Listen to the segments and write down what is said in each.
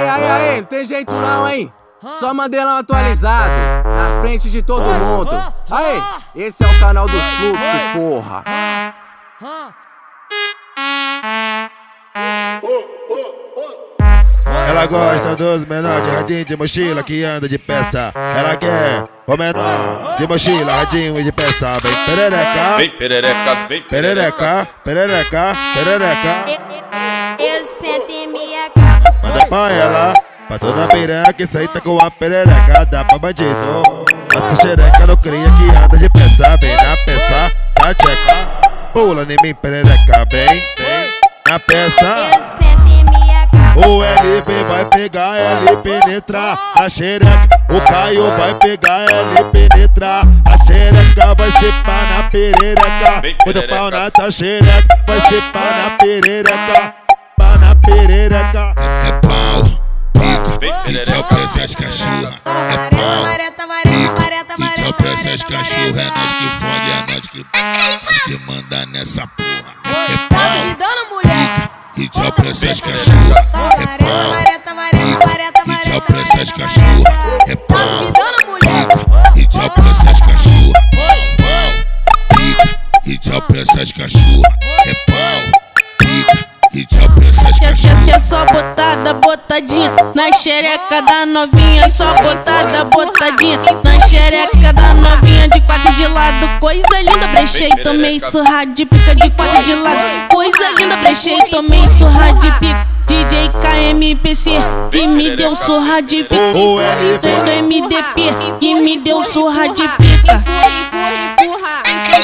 Aí, aí, aí, não tem jeito não, hein? Só Mandelão atualizado, na frente de todo mundo. Aí, esse é o canal dos fluxos, porra. Ela gosta dos menores de radinho de mochila que anda de peça. Ela quer o menor de mochila, radinho e de peça. Vem perereca, Vem perereca, vem perereca, perereca, perereca. Eu Manda pra ela, pra toda piranha que senta com a perereca. Dá pra bandido. Essa xereca não cria que anda de peça. Vem na peça, na tcheca. Pula em mim, perereca. Vem, vem na peça. O LP vai pegar ela e penetrar na xereca. O Caio vai pegar ela e penetrar. A xereca vai ser pá na perereca. Muito pau na tua xereca. Vai ser pá na perereca. Pá na perereca. E tchau pra essas cachorra. É pau, vareta, e tchau pra essas vareta, cachorra. É nós que fode, é nós que, nós que manda nessa porra. É Tá pau, pica, e tchau pra essas cachorra. É Vareta, pau, pica, e tchau pra essas vareta, cachorra. vareta. É pau, pica, e tchau pra essas cachorra. Pau, pica, e tchau pra essas cachorra. É pau, pica, e tchau pra essas Essa cachorra. é só botada, botadinha Na xereca da novinha Só botada, botadinha. Na xereca da novinha De quatro de lado Coisa linda, brechei, tomei surra de pica De quatro de lado. Coisa linda, brechei, tomei surra de pica. DJ KMPC Que me deu surra de pica. Do MDP Que me deu surra de pica.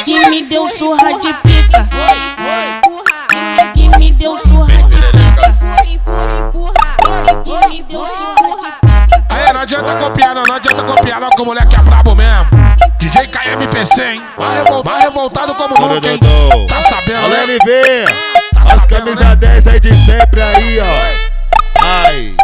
Que me deu surra de pica adianta copiar, não, não adianta copiar, não, que o moleque é brabo mesmo. DJ KMPC, hein? Vai, revol- vai revoltado como nunca, hein? Tá sabendo, Alô, né? LV. Tá As sabendo, camisas né? 10 aí de sempre aí, ó. Ai.